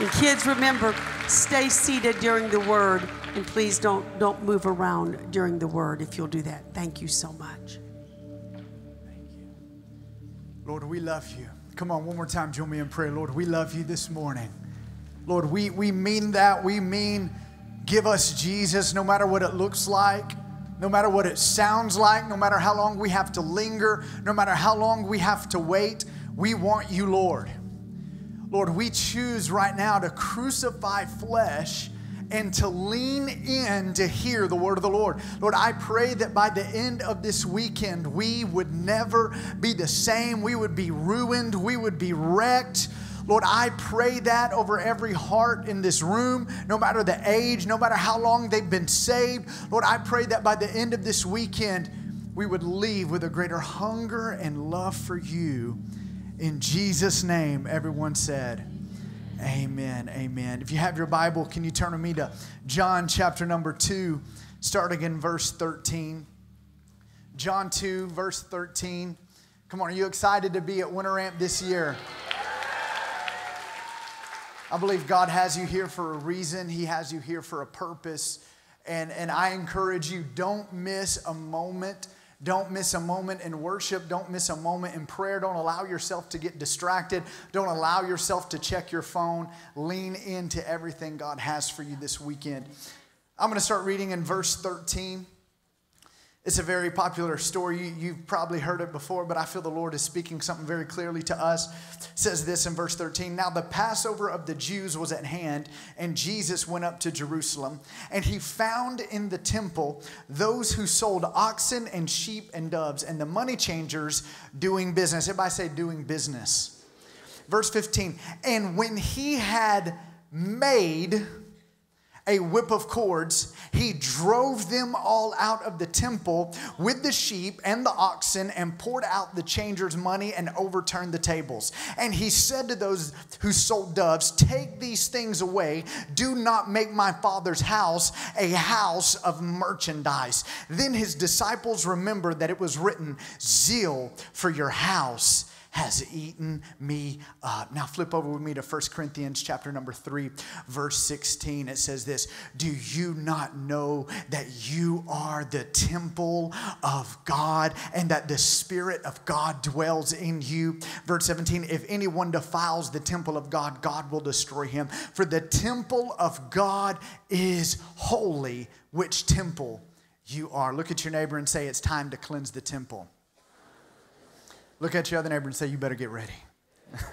And kids, remember, stay seated during the word, and please don't don't move around during the word if you'll do that. Thank you so much. Thank you. Lord, we love you. Come on, one more time, join me in prayer. Lord, we love you this morning. Lord, we, we mean that. We mean give us Jesus no matter what it looks like, no matter what it sounds like, no matter how long we have to linger, no matter how long we have to wait. We want you, Lord. Lord, we choose right now to crucify flesh and to lean in to hear the word of the Lord. Lord, I pray that by the end of this weekend, we would never be the same. We would be ruined. We would be wrecked. Lord, I pray that over every heart in this room, no matter the age, no matter how long they've been saved. Lord, I pray that by the end of this weekend, we would leave with a greater hunger and love for you in Jesus' name, everyone said, Amen. Amen. If you have your Bible, can you turn with me to John chapter number 2, starting in verse 13? John 2, verse 13. Come on, are you excited to be at Winter Ramp this year? I believe God has you here for a reason, He has you here for a purpose. And, and I encourage you, don't miss a moment don't miss a moment in worship. Don't miss a moment in prayer. Don't allow yourself to get distracted. Don't allow yourself to check your phone. Lean into everything God has for you this weekend. I'm going to start reading in verse 13. It's a very popular story. You, have probably heard it before, but I feel the Lord is speaking something very clearly to us. It says this in verse 13 Now the Passover of the Jews was at hand, and Jesus went up to Jerusalem. And he found in the temple those who sold oxen and sheep and doves, and the money changers doing business. Everybody say, doing business. Verse 15 And when he had made a whip of cords, he drove them all out of the temple with the sheep and the oxen and poured out the changers' money and overturned the tables. And he said to those who sold doves, Take these things away. Do not make my father's house a house of merchandise. Then his disciples remembered that it was written, Zeal for your house has eaten me up. Now flip over with me to 1 Corinthians chapter number 3 verse 16. It says this, "Do you not know that you are the temple of God and that the spirit of God dwells in you?" Verse 17, "If anyone defiles the temple of God, God will destroy him, for the temple of God is holy, which temple you are." Look at your neighbor and say, "It's time to cleanse the temple." Look at your other neighbor and say, You better get ready.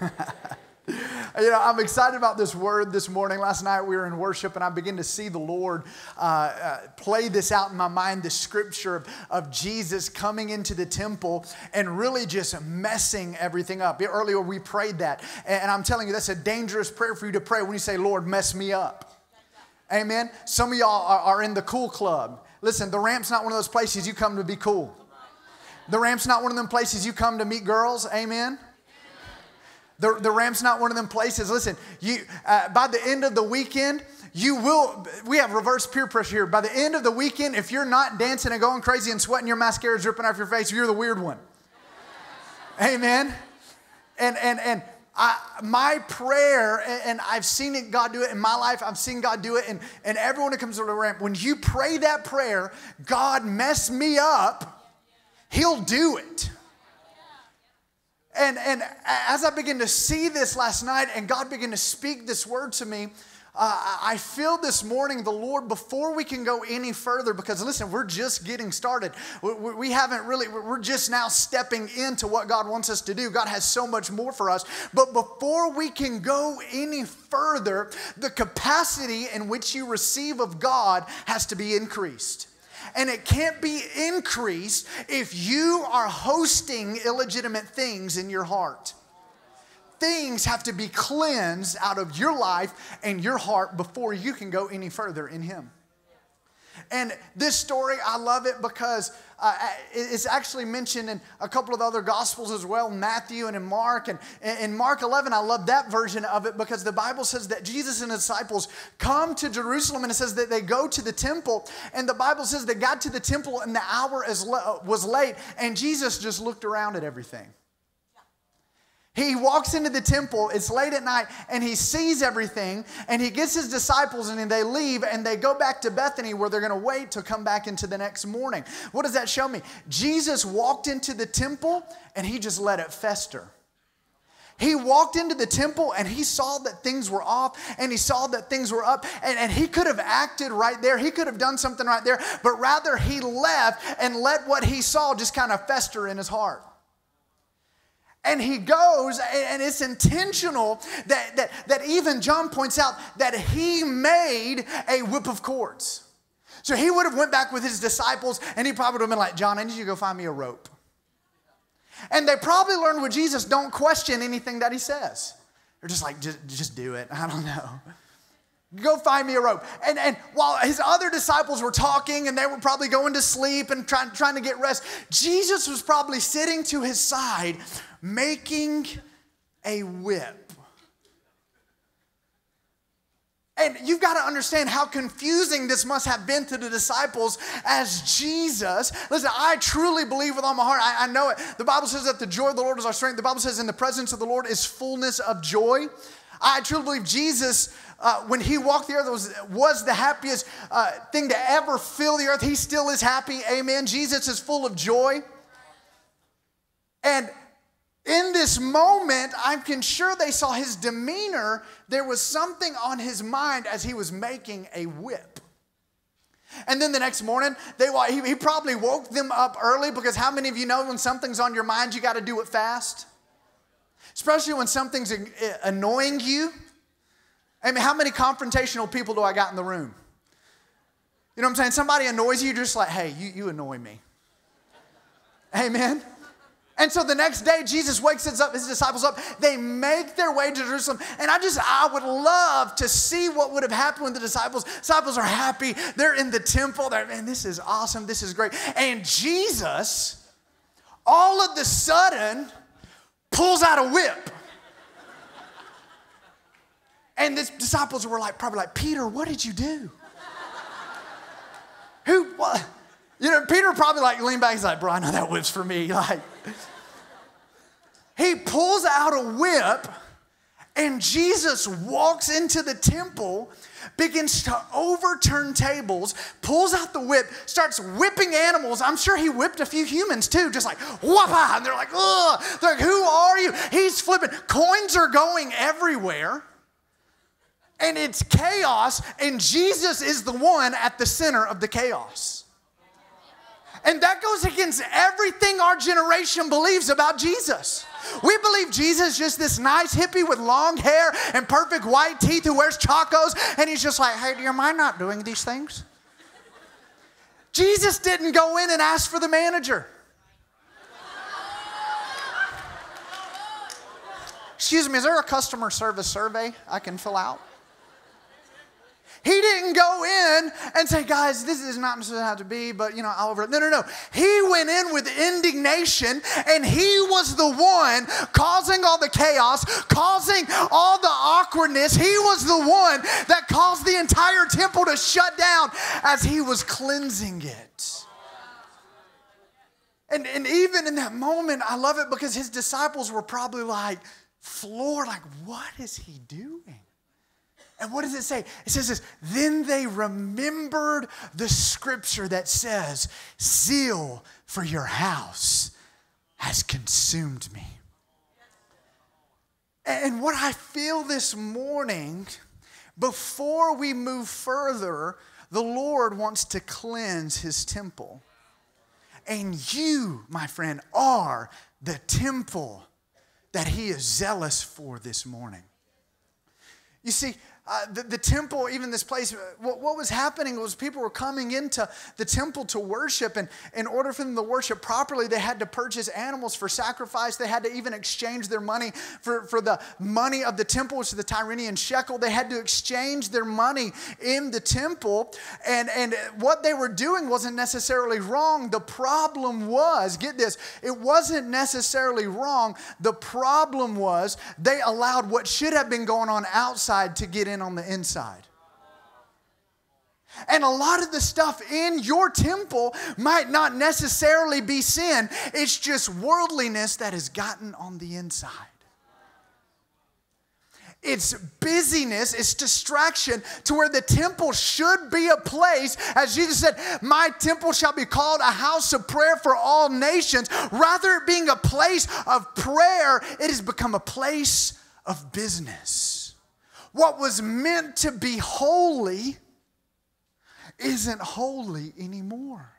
you know, I'm excited about this word this morning. Last night we were in worship and I began to see the Lord uh, uh, play this out in my mind the scripture of, of, Jesus coming into the temple and really just messing everything up. Earlier we prayed that. And I'm telling you, that's a dangerous prayer for you to pray when you say, Lord, mess me up. Amen. Some of y'all are, are in the cool club. Listen, the ramp's not one of those places you come to be cool. The ramp's not one of them places you come to meet girls. Amen. The, the ramp's not one of them places. Listen, you uh, by the end of the weekend, you will. We have reverse peer pressure here. By the end of the weekend, if you're not dancing and going crazy and sweating, your mascara dripping off your face, you're the weird one. Amen. And and and I, my prayer, and I've seen it, God do it in my life. I've seen God do it, and, and everyone who comes to the ramp, when you pray that prayer, God mess me up He'll do it. And, and as I begin to see this last night and God began to speak this word to me, uh, I feel this morning the Lord, before we can go any further, because listen, we're just getting started. We, we, haven't really, we're just now stepping into what God wants us to do. God has so much more for us. But before we can go any further, the capacity in which you receive of God has to be increased and it can't be increased if you are hosting illegitimate things in your heart. Things have to be cleansed out of your life and your heart before you can go any further in Him. And this story, I love it because uh, it's actually mentioned in a couple of other gospels as well, Matthew and in Mark. And in Mark 11, I love that version of it because the Bible says that Jesus and his disciples come to Jerusalem and it says that they go to the temple. And the Bible says they got to the temple and the hour was late and Jesus just looked around at everything. He walks into the temple, it's late at night, and he sees everything, and he gets his disciples, and they leave, and they go back to Bethany where they're gonna wait to come back into the next morning. What does that show me? Jesus walked into the temple, and he just let it fester. He walked into the temple and he saw that things were off and he saw that things were up. And, and he could have acted right there. He could have done something right there. But rather, he left and let what he saw just kind of fester in his heart. And he goes, and it's intentional that, that, that even John points out that he made a whip of cords. So he would have went back with his disciples and he probably would have been like, John, I need you to go find me a rope. And they probably learned with Jesus, don't question anything that he says. They're just like, just, just do it. I don't know. Go find me a rope. And, and while his other disciples were talking and they were probably going to sleep and trying, trying to get rest, Jesus was probably sitting to his side making a whip. And you've got to understand how confusing this must have been to the disciples as Jesus. Listen, I truly believe with all my heart, I, I, know it. The Bible says that the joy of the Lord is our strength. The Bible says in the presence of the Lord is fullness of joy. I truly believe Jesus, uh, when he walked the earth, was, was the happiest uh, thing to ever fill the earth. He still is happy. Amen. Jesus is full of joy. And in this moment, I'm sure they saw his demeanor. There was something on his mind as he was making a whip. And then the next morning, they, he, he probably woke them up early because how many of you know when something's on your mind, you got to do it fast? Especially when something's eh, annoying you. I mean, how many confrontational people do I got in the room? You know what I'm saying? Somebody annoys you, just like, hey, you, you annoy me. Amen. And so the next day, Jesus wakes his, up, his disciples up. They make their way to Jerusalem. And I just, I would love to see what would have happened when the disciples, disciples are happy. They're in the temple. They're, man, this is awesome. This is great. And Jesus, all of the sudden, pulls out a whip. And the disciples were like, probably like, Peter, what did you do? Who, what? You know, Peter probably like leaned back. He's like, bro, I know that whip's for me. Like, he pulls out a whip, and Jesus walks into the temple, begins to overturn tables, pulls out the whip, starts whipping animals. I'm sure he whipped a few humans too, just like whapa, and they're like, ugh. They're like, who are you? He's flipping. Coins are going everywhere. And it's chaos, and Jesus is the one at the center of the chaos. And that goes against everything our generation believes about Jesus. We believe Jesus is just this nice hippie with long hair and perfect white teeth who wears chacos, and he's just like, hey, do you mind not doing these things? Jesus didn't go in and ask for the manager. Excuse me, is there a customer service survey I can fill out? He didn't go in and say, guys, this is not have to be, but you know, I'll over. No, no, no. He went in with indignation and he was the one causing all the chaos, causing all the awkwardness. He was the one that caused the entire temple to shut down as he was cleansing it. And, and even in that moment, I love it because his disciples were probably like, floored, like, what is he doing? And what does it say? It says this Then they remembered the scripture that says, Zeal for your house has consumed me. And what I feel this morning, before we move further, the Lord wants to cleanse his temple. And you, my friend, are the temple that he is zealous for this morning. You see, uh, the, the, temple, even this place, uh, what, what, was happening was people were coming into the temple to worship, and in order for them to worship properly, they had to purchase animals for sacrifice. They had to even exchange their money for, for the money of the temple, which is the Tyrian shekel. They had to exchange their money in the temple, and, and what they were doing wasn't necessarily wrong. The problem was, get this, it wasn't necessarily wrong. The problem was they allowed what should have been going on outside to get in on the inside. And a lot of the stuff in your temple might not necessarily be sin, it's just worldliness that has gotten on the inside. it's busyness, it's distraction to where the temple should be a place, as Jesus said, My temple shall be called a house of prayer for all nations. Rather, it being a place of prayer, it has become a place of business. What was meant to be holy isn't holy anymore.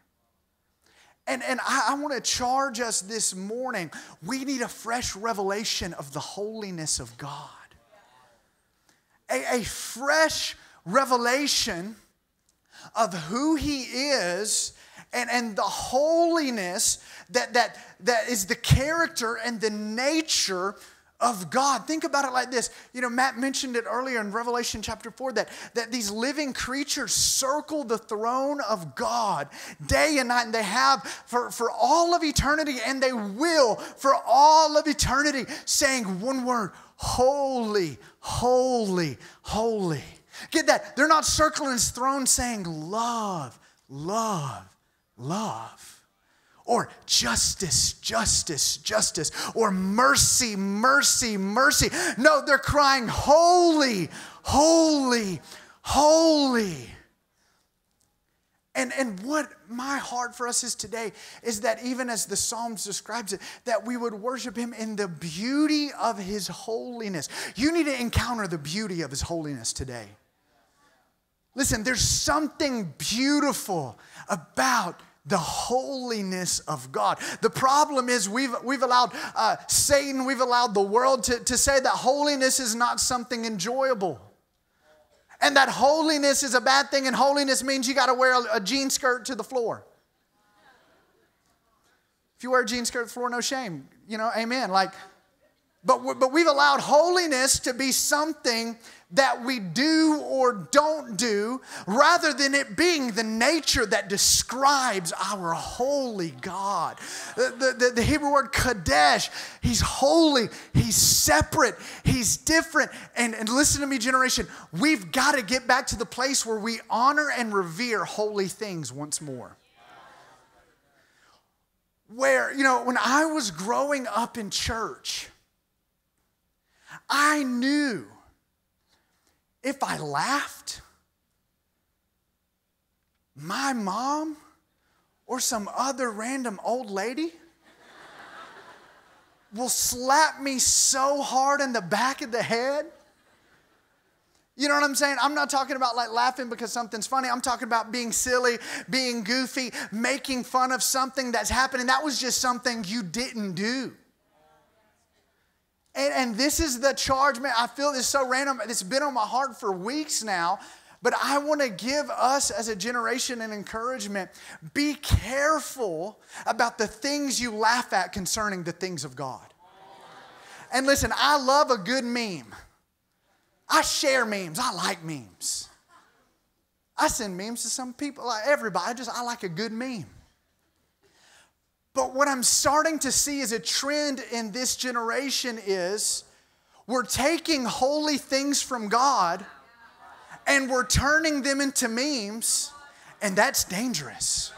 And, and I, I want to charge us this morning. We need a fresh revelation of the holiness of God, a, a fresh revelation of who He is and, and the holiness that, that, that is the character and the nature of God. Think about it like this. You know, Matt mentioned it earlier in Revelation chapter 4 that, that these living creatures circle the throne of God day and night, and they have for, for all of eternity, and they will for all of eternity, saying one word Holy, holy, holy. Get that? They're not circling his throne saying love, love, love or justice, justice, justice, or mercy, mercy, mercy. No, they're crying, holy, holy, holy. And, and what my heart for us is today is that even as the Psalms describes it, that we would worship him in the beauty of his holiness. You need to encounter the beauty of his holiness today. Listen, there's something beautiful about the holiness of God. The problem is we've, we've allowed uh, Satan, we've allowed the world to, to say that holiness is not something enjoyable. And that holiness is a bad thing, and holiness means you got to wear a, a jean skirt to the floor. If you wear a jean skirt to the floor, no shame. You know, amen. Like, but, but we've allowed holiness to be something that we do or don't do rather than it being the nature that describes our holy God. The, the, the, Hebrew word kadesh, he's holy, he's separate, he's different. And, and listen to me, generation, we've got to get back to the place where we honor and revere holy things once more. Where, you know, when I was growing up in church, I knew if I laughed, my mom or some other random old lady will slap me so hard in the back of the head. You know what I'm saying? I'm not talking about like laughing because something's funny. I'm talking about being silly, being goofy, making fun of something that's happening. That was just something you didn't do. And, and this is the charge, man. I feel this so random. It's been on my heart for weeks now. But I want to give us as a generation an encouragement. Be careful about the things you laugh at concerning the things of God. And listen, I love a good meme. I share memes. I like memes. I send memes to some people, like everybody. I just I like a good meme. But what I'm starting to see as a trend in this generation is we're taking holy things from God and we're turning them into memes, and that's dangerous.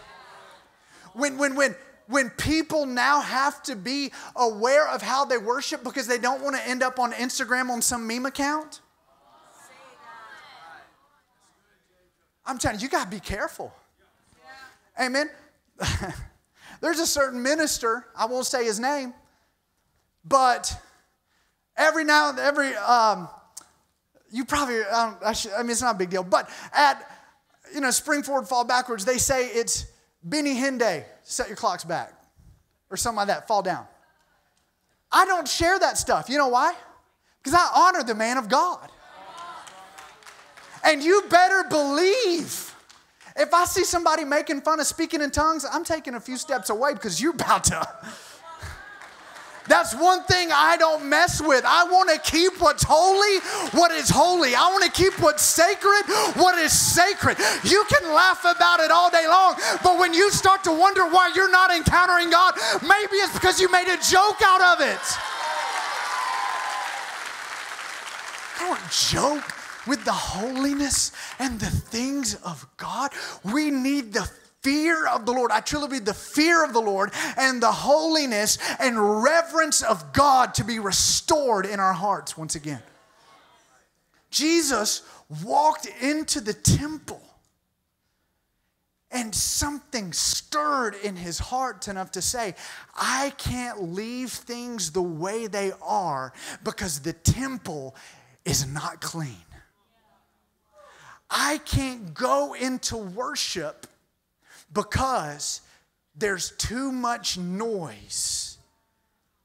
When, when, when, when people now have to be aware of how they worship because they don't want to end up on Instagram on some meme account. I'm telling you, you got to be careful. Amen. There's a certain minister, I won't say his name, but every now and every, um, you probably, I, I, should, I mean, it's not a big deal, but at, you know, spring forward, fall backwards, they say it's Benny Hinn Day, set your clocks back, or something like that, fall down. I don't share that stuff. You know why? Because I honor the man of God. And you better believe if I see somebody making fun of speaking in tongues, I'm taking a few steps away because you're about to. That's one thing I don't mess with. I want to keep what's holy, what is holy. I want to keep what's sacred, what is sacred. You can laugh about it all day long, but when you start to wonder why you're not encountering God, maybe it's because you made a joke out of it. Don't joke with the holiness and the things of God. We need the fear of the Lord. I truly believe the fear of the Lord and the holiness and reverence of God to be restored in our hearts once again. Jesus walked into the temple and something stirred in his heart enough to say, I can't leave things the way they are because the temple is not clean. I can't go into worship because there's too much noise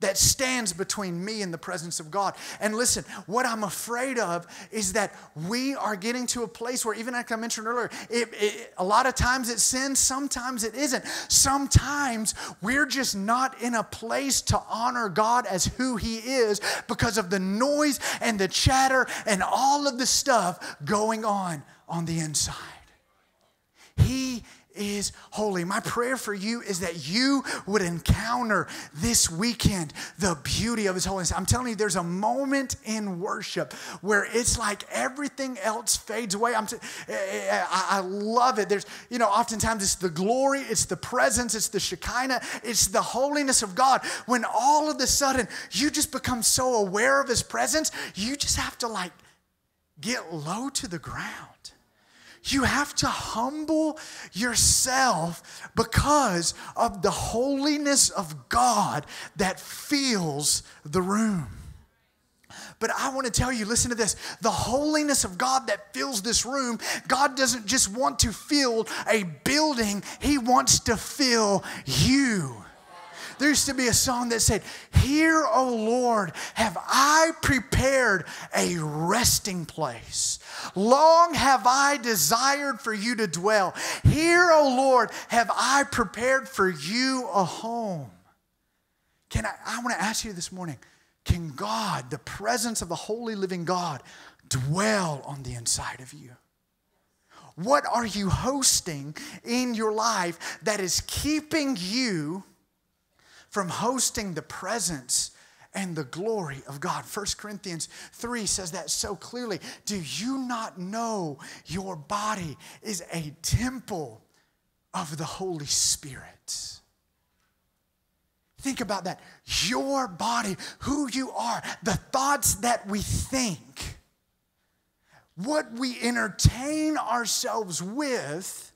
that stands between me and the presence of God. And listen, what I'm afraid of is that we are getting to a place where, even like I mentioned earlier, it, it, a lot of times it's sin, sometimes it isn't. Sometimes we're just not in a place to honor God as who He is because of the noise and the chatter and all of the stuff going on on the inside. He is holy. My prayer for you is that you would encounter this weekend the beauty of His holiness. I'm telling you, there's a moment in worship where it's like everything else fades away. I'm t- I love it. There's, you know, oftentimes it's the glory, it's the presence, it's the Shekinah, it's the holiness of God. When all of a sudden you just become so aware of His presence, you just have to like get low to the ground you have to humble yourself because of the holiness of God that fills the room. But I want to tell you, listen to this the holiness of God that fills this room, God doesn't just want to fill a building, He wants to fill you. There used to be a song that said, Here, O Lord, have I prepared a resting place. Long have I desired for you to dwell. Here, O Lord, have I prepared for you a home. Can I, I want to ask you this morning, can God, the presence of the holy living God, dwell on the inside of you? What are you hosting in your life that is keeping you from hosting the presence and the glory of God. 1 Corinthians 3 says that so clearly. Do you not know your body is a temple of the Holy Spirit? Think about that. Your body, who you are, the thoughts that we think, what we entertain ourselves with,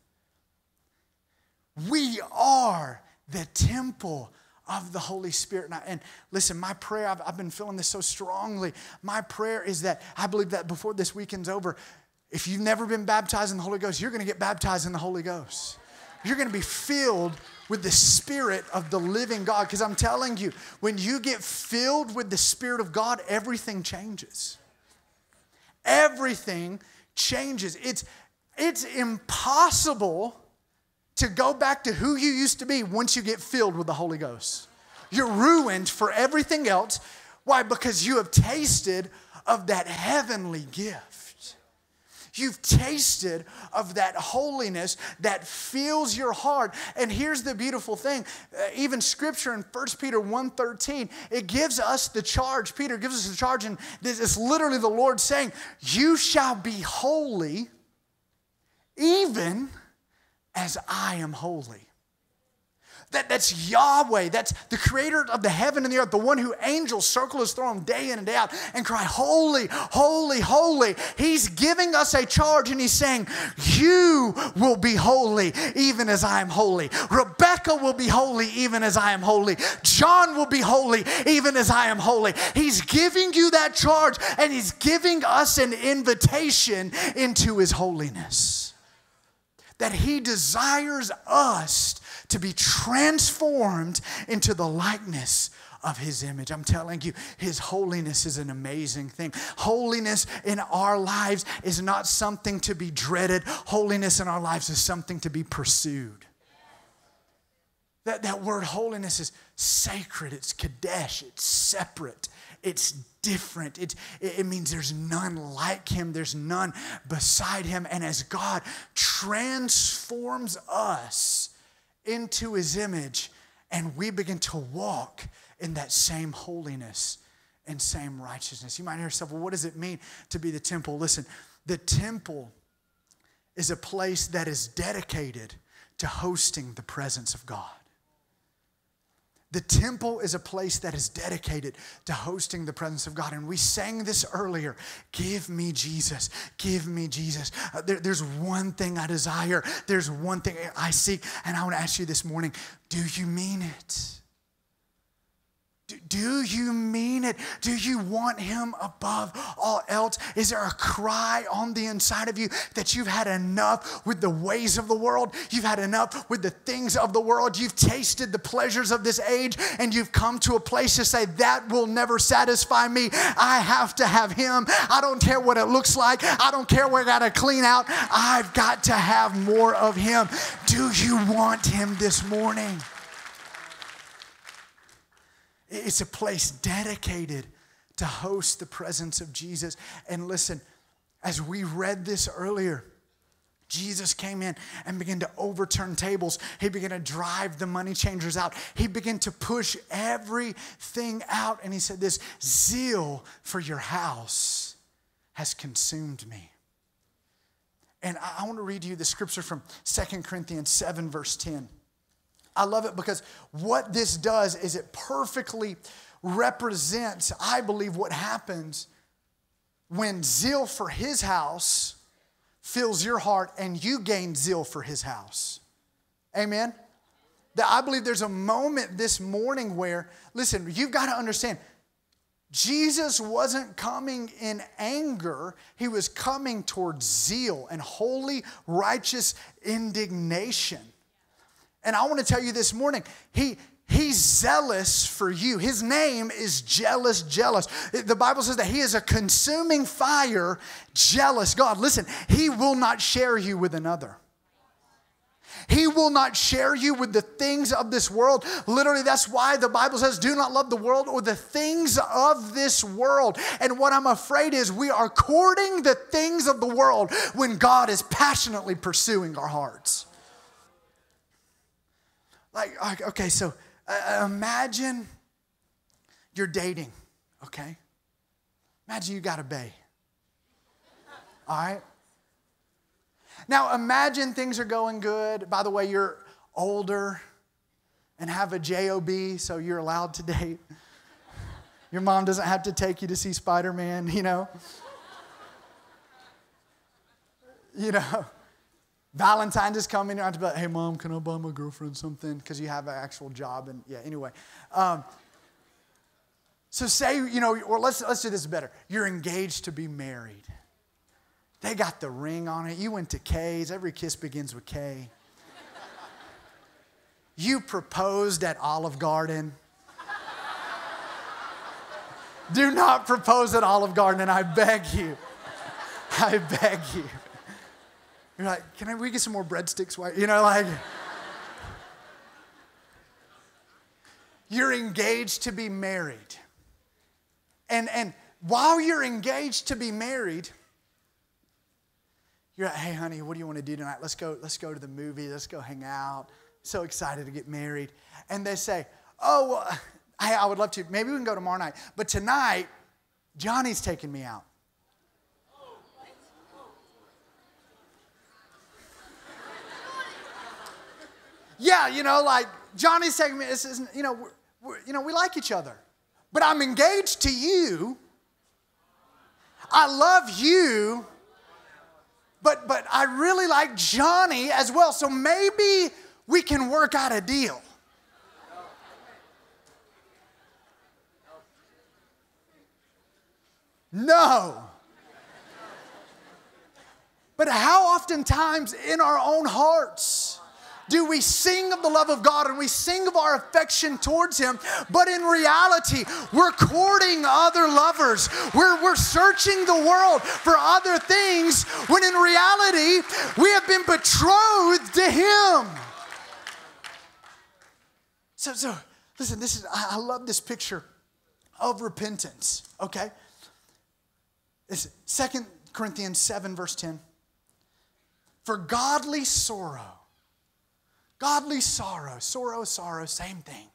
we are the temple of the Holy Spirit. And, I, and listen, my prayer, I've, I've been feeling this so strongly. My prayer is that I believe that before this weekend's over, if you've never been baptized in the Holy Ghost, you're going to get baptized in the Holy Ghost. You're going to be filled with the Spirit of the living God. Because I'm telling you, when you get filled with the Spirit of God, everything changes. Everything changes. It's, it's impossible to go back to who you used to be once you get filled with the Holy Ghost. You're ruined for everything else. Why? Because you have tasted of that heavenly gift. You've tasted of that holiness that fills your heart. And here's the beautiful thing. Uh, even scripture in 1 Peter 1:13, it gives us the charge. Peter gives us the charge, and this is literally the Lord saying, You shall be holy, even as I am holy. That, that's Yahweh. That's the creator of the heaven and the earth, the one who angels circle his throne day in and day out and cry, Holy, holy, holy. He's giving us a charge and he's saying, You will be holy even as I am holy. Rebecca will be holy even as I am holy. John will be holy even as I am holy. He's giving you that charge and he's giving us an invitation into his holiness that He desires us to be transformed into the likeness of his image. I'm telling you, his holiness is an amazing thing. Holiness in our lives is not something to be dreaded, holiness in our lives is something to be pursued. That, that word holiness is sacred, it's kadesh, it's separate, it's different. It, it means there's none like him, there's none beside him. And as God transforms us into his image, and we begin to walk in that same holiness and same righteousness. You might hear yourself, well, what does it mean to be the temple? Listen, the temple is a place that is dedicated to hosting the presence of God. The temple is a place that is dedicated to hosting the presence of God. And we sang this earlier Give me Jesus. Give me Jesus. Uh, there, there's one thing I desire, there's one thing I seek. And I want to ask you this morning do you mean it? Do you mean it? Do you want Him above all else? Is there a cry on the inside of you that you've had enough with the ways of the world? You've had enough with the things of the world? You've tasted the pleasures of this age and you've come to a place to say, That will never satisfy me. I have to have Him. I don't care what it looks like. I don't care what I got to clean out. I've got to have more of Him. Do you want Him this morning? It's a place dedicated to host the presence of Jesus. And listen, as we read this earlier, Jesus came in and began to overturn tables. He began to drive the money changers out. He began to push everything out. And he said, This zeal for your house has consumed me. And I want to read you the scripture from Second Corinthians 7, verse 10. I love it because what this does is it perfectly represents, I believe, what happens when zeal for his house fills your heart and you gain zeal for his house. Amen? That I believe there's a moment this morning where, listen, you've got to understand, Jesus wasn't coming in anger, he was coming towards zeal and holy, righteous indignation. And I want to tell you this morning, he, He's zealous for you. His name is jealous, jealous. The Bible says that He is a consuming fire, jealous God. Listen, He will not share you with another. He will not share you with the things of this world. Literally, that's why the Bible says, do not love the world or the things of this world. And what I'm afraid is we are courting the things of the world when God is passionately pursuing our hearts. Like, okay, so uh, imagine you're dating, okay? Imagine you got a bay. All right? Now imagine things are going good. By the way, you're older and have a JOB, so you're allowed to date. Your mom doesn't have to take you to see Spider Man, you know? you know? Valentine's is coming. You have to be like, hey, mom, can I buy my girlfriend something? Because you have an actual job. And yeah, anyway. Um, so say, you know, or let's, let's do this better. You're engaged to be married. They got the ring on it. You went to Kay's. Every kiss begins with K. You proposed at Olive Garden. Do not propose at Olive Garden, and I beg you. I beg you. You're like, can I, we get some more breadsticks? White? You know, like, you're engaged to be married. And, and while you're engaged to be married, you're like, hey, honey, what do you want to do tonight? Let's go, let's go to the movie. Let's go hang out. So excited to get married. And they say, oh, well, I, I would love to. Maybe we can go tomorrow night. But tonight, Johnny's taking me out. Yeah, you know, like Johnny's taking me, it's, it's, you know, we're, we're, you know, we like each other, but I'm engaged to you. I love you, but but I really like Johnny as well. So maybe we can work out a deal. No. But how oftentimes in our own hearts, do we sing of the love of God and we sing of our affection towards Him, but in reality, we're courting other lovers. We're, we're searching the world for other things when in reality, we have been betrothed to Him. So, so listen, this is, I love this picture of repentance, okay? It's 2 Corinthians 7, verse 10. For godly sorrow Godly sorrow, sorrow, sorrow, same thing.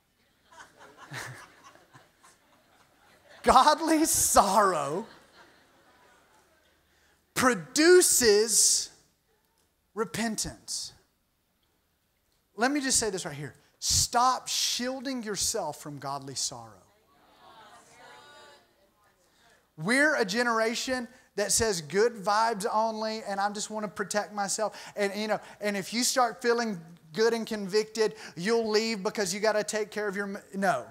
Godly sorrow produces repentance. Let me just say this right here stop shielding yourself from godly sorrow. We're a generation that says good vibes only and I just want to protect myself. And you know, and if you start feeling good and convicted, you'll leave because you got to take care of your no.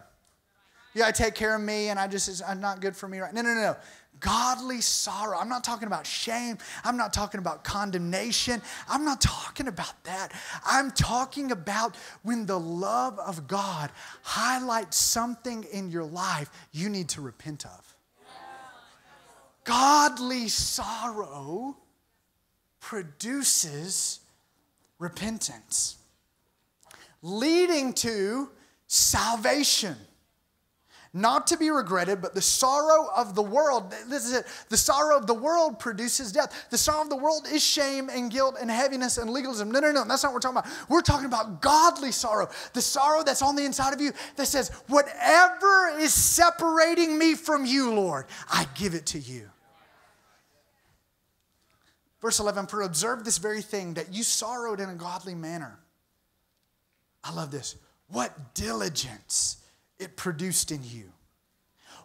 You got to take care of me and I just it's uh, not good for me right. No, no, no, no. Godly sorrow. I'm not talking about shame. I'm not talking about condemnation. I'm not talking about that. I'm talking about when the love of God highlights something in your life you need to repent of. Godly sorrow produces repentance, leading to salvation. Not to be regretted, but the sorrow of the world. This is it. The sorrow of the world produces death. The sorrow of the world is shame and guilt and heaviness and legalism. No, no, no. That's not what we're talking about. We're talking about godly sorrow. The sorrow that's on the inside of you that says, Whatever is separating me from you, Lord, I give it to you. Verse 11, for observe this very thing that you sorrowed in a godly manner. I love this. What diligence it produced in you.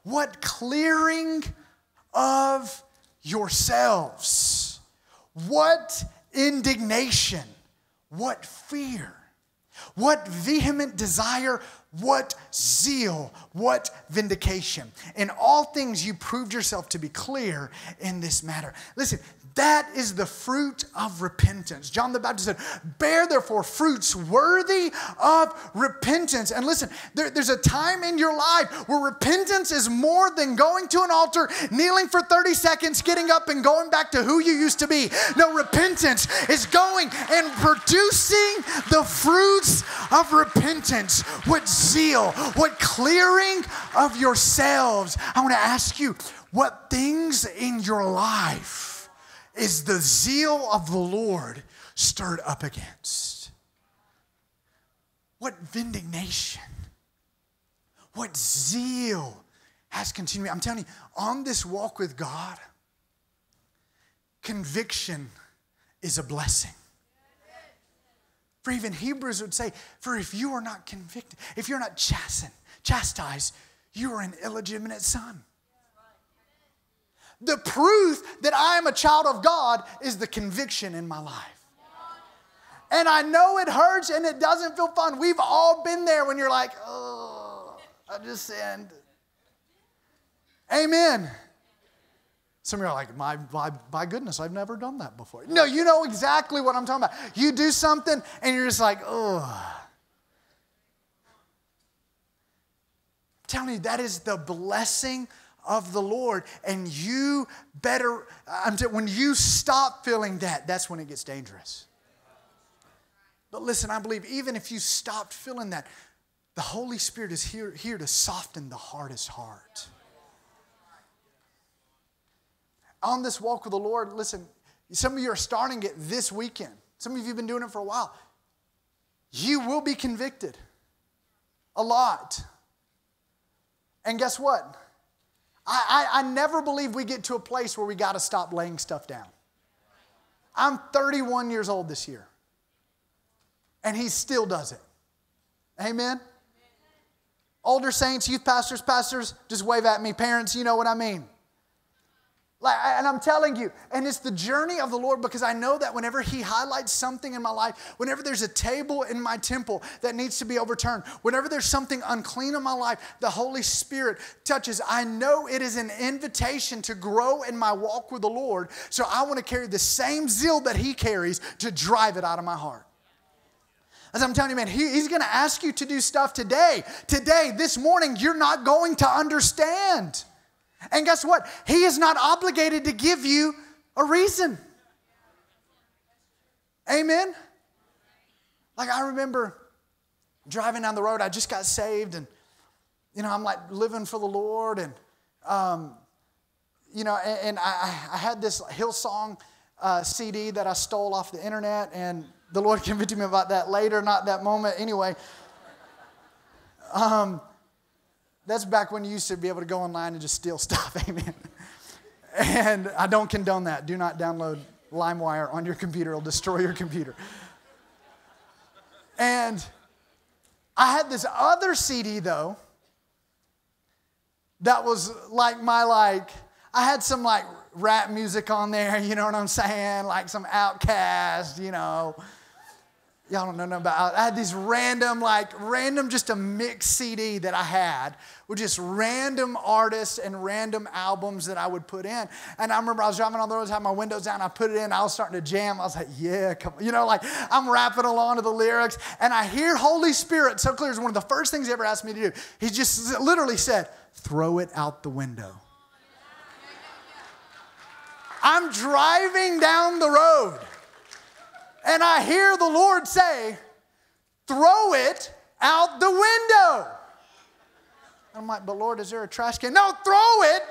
What clearing of yourselves. What indignation. What fear. What vehement desire, what zeal, what vindication. In all things, you proved yourself to be clear in this matter. Listen, that is the fruit of repentance. John the Baptist said, Bear therefore fruits worthy of repentance. And listen, there, there's a time in your life where repentance is more than going to an altar, kneeling for 30 seconds, getting up, and going back to who you used to be. No, repentance is going and producing the fruits of repentance. with zeal, what clearing of yourselves. I want to ask you, what things in your life is the zeal of the Lord stirred up against? What vindication, what zeal has continued. I'm telling you, on this walk with God, conviction is a blessing. For even Hebrews would say, For if you are not convicted, if you're not chastened, chastised, you are an illegitimate son. The proof that I am a child of God is the conviction in my life. And I know it hurts and it doesn't feel fun. We've all been there when you're like, oh, I just sinned. Amen. Some of you are like, my, my, my goodness, I've never done that before. No, you know exactly what I'm talking about. You do something and you're just like. I'm telling you, that is the blessing of the Lord. And you better, I'm t- when you stop feeling that, that's when it gets dangerous. But listen, I believe even if you stopped feeling that, the Holy Spirit is here, here to soften the hardest heart. On this walk with the Lord, listen, some of you are starting it this weekend. Some of you have been doing it for a while. You will be convicted a lot. And guess what? I, I, I never believe we get to a place where we got to stop laying stuff down. I'm 31 years old this year, and he still does it. Amen? Older saints, youth pastors, pastors, just wave at me. Parents, you know what I mean. Like, and I'm telling you, and it's the journey of the Lord because I know that whenever He highlights something in my life, whenever there's a table in my temple that needs to be overturned, whenever there's something unclean in my life, the Holy Spirit touches. I know it is an invitation to grow in my walk with the Lord. So I want to carry the same zeal that He carries to drive it out of my heart. As I'm telling you, man, he, He's going to ask you to do stuff today. Today, this morning, you're not going to understand. And guess what? He is not obligated to give you a reason. Amen? Like, I remember driving down the road, I just got saved, and, you know, I'm like living for the Lord, and, um, you know, and, and I, I, had this Hillsong uh, CD that I stole off the internet, and the Lord convicted me about that later, not that moment. Anyway, um, that's back when you used to be able to go online and just steal stuff. Amen. And I don't condone that. Do not download LimeWire on your computer, it'll destroy your computer. And I had this other CD though that was like my like I had some like rap music on there, you know what I'm saying? Like some OutKast, you know. Y'all don't know nothing about. I had these random, like random, just a mix CD that I had with just random artists and random albums that I would put in. And I remember I was driving on the roads, had my windows down, I put it in, I was starting to jam. I was like, yeah, come on. You know, like I'm rapping along to the lyrics, and I hear Holy Spirit so clear. It's one of the first things he ever asked me to do. He just literally said, throw it out the window. I'm driving down the road and I hear the Lord say, throw it out the window. I'm like, but Lord, is there a trash can? No, throw it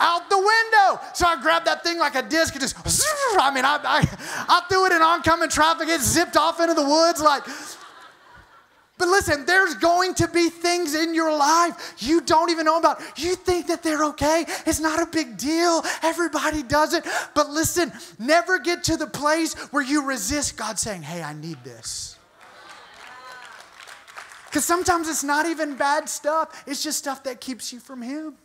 out the window. So I grabbed that thing like a disc and just, I mean, I, I, I threw it in oncoming traffic. It zipped off into the woods like, but listen, there's going to be things in your life you don't even know about. You think that they're okay. It's not a big deal. Everybody does it. But listen, never get to the place where you resist God saying, Hey, I need this. Because sometimes it's not even bad stuff, it's just stuff that keeps you from Him.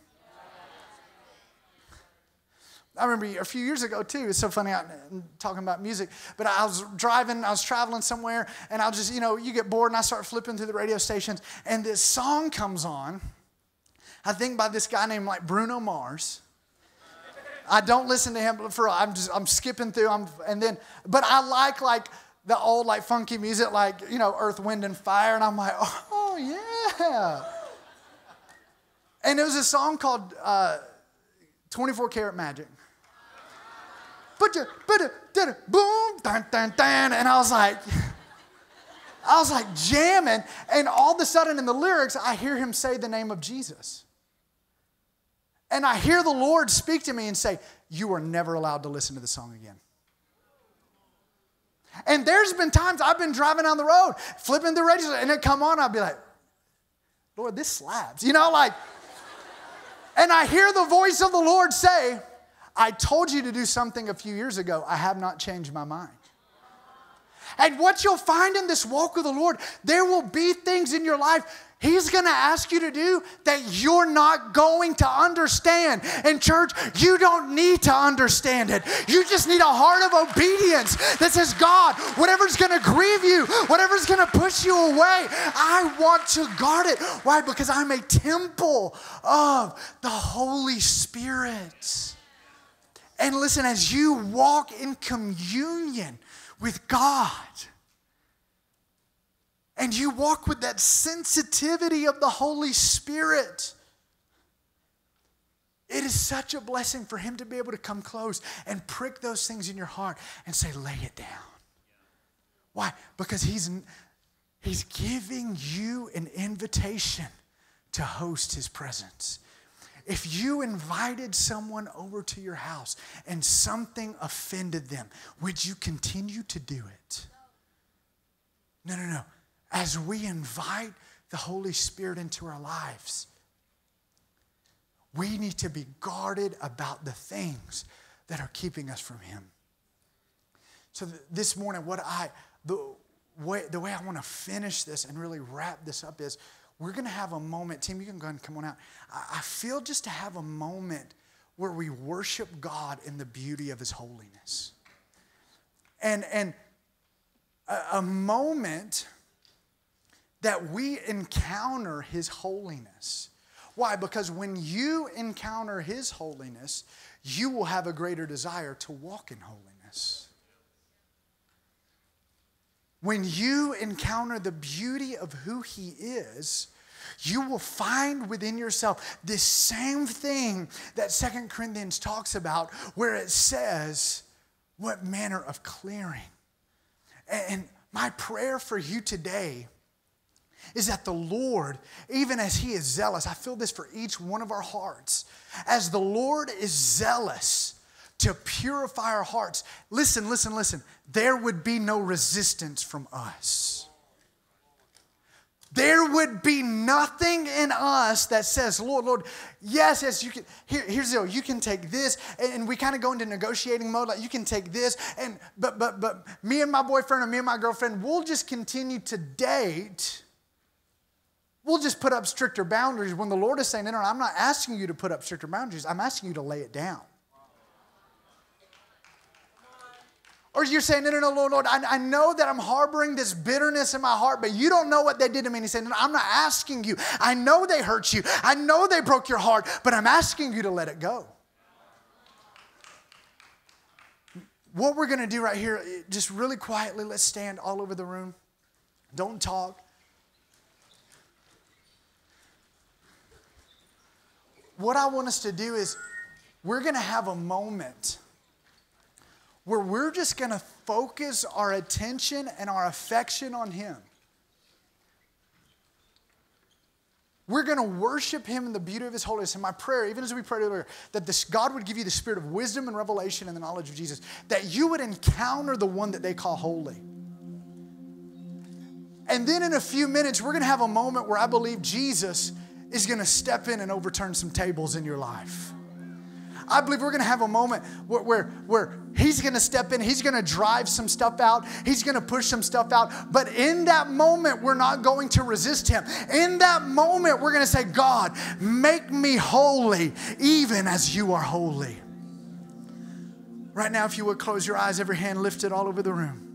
I remember a few years ago too. It's so funny I'm talking about music, but I was driving, I was traveling somewhere, and I'll just, you know, you get bored, and I start flipping through the radio stations, and this song comes on. I think by this guy named like Bruno Mars. I don't listen to him for I'm just I'm skipping through. I'm and then, but I like like the old like funky music, like you know Earth, Wind, and Fire, and I'm like, oh yeah. And it was a song called uh, 24 Karat Magic put your, put did it, boom, dun, dun, dun. And I was like, I was like jamming. And all of a sudden in the lyrics, I hear him say the name of Jesus. And I hear the Lord speak to me and say, You are never allowed to listen to the song again. And there's been times I've been driving down the road, flipping the radio, and it come on, I'll be like, Lord, this slaps. You know, like, and I hear the voice of the Lord say, I told you to do something a few years ago. I have not changed my mind. And what you'll find in this walk with the Lord, there will be things in your life He's gonna ask you to do that you're not going to understand. And, church, you don't need to understand it. You just need a heart of obedience that says, God, whatever's gonna grieve you, whatever's gonna push you away, I want to guard it. Why? Because I'm a temple of the Holy Spirit. And listen, as you walk in communion with God, and you walk with that sensitivity of the Holy Spirit, it is such a blessing for Him to be able to come close and prick those things in your heart and say, lay it down. Why? Because He's, he's giving you an invitation to host His presence. If you invited someone over to your house and something offended them, would you continue to do it? No, no, no. As we invite the Holy Spirit into our lives, we need to be guarded about the things that are keeping us from Him. So, this morning, what I, the way, the way I want to finish this and really wrap this up is we're going to have a moment. Tim, you can go ahead and come on out. I feel just to have a moment where we worship God in the beauty of His holiness. And, and a, a moment that we encounter His holiness. Why? Because when you encounter His holiness, you will have a greater desire to walk in holiness. When you encounter the beauty of who He is, you will find within yourself this same thing that Second Corinthians talks about, where it says, What manner of clearing. And my prayer for you today is that the Lord, even as He is zealous, I feel this for each one of our hearts, as the Lord is zealous to purify our hearts, listen, listen, listen, there would be no resistance from us. There would be nothing in us that says, Lord, Lord, yes, yes, you can. Here, here's the deal. You can take this, and we kind of go into negotiating mode. Like you can take this, and but but but me and my boyfriend or me and my girlfriend, we'll just continue to date we'll just put up stricter boundaries when the Lord is saying, no, no, I'm not asking you to put up stricter boundaries. I'm asking you to lay it down. Or you're saying, no, no, no, Lord, Lord, I, I, know that I'm harboring this bitterness in my heart, but you don't know what they did to me. And he said, no, I'm not asking you. I know they hurt you. I know they broke your heart, but I'm asking you to let it go. What we're going to do right here, eh, just really quietly, let's stand all over the room. Don't talk. What I want us to do is we're going to have a moment where we're just going to focus our attention and our affection on Him. We're going to worship Him in the beauty of His holiness. And my prayer, even as we prayed earlier, that this, God would give you the spirit of wisdom and revelation and the knowledge of Jesus, that you would encounter the one that they call holy. And then in a few minutes, we're going to have a moment where I believe Jesus is going to step in and overturn some tables in your life. I believe we're going to have a moment where, where, where he's going to step in, he's going to drive some stuff out, he's going to push some stuff out. But in that moment, we're not going to resist him. In that moment, we're going to say, God, make me holy, even as you are holy. Right now, if you would close your eyes, every hand lifted all over the room.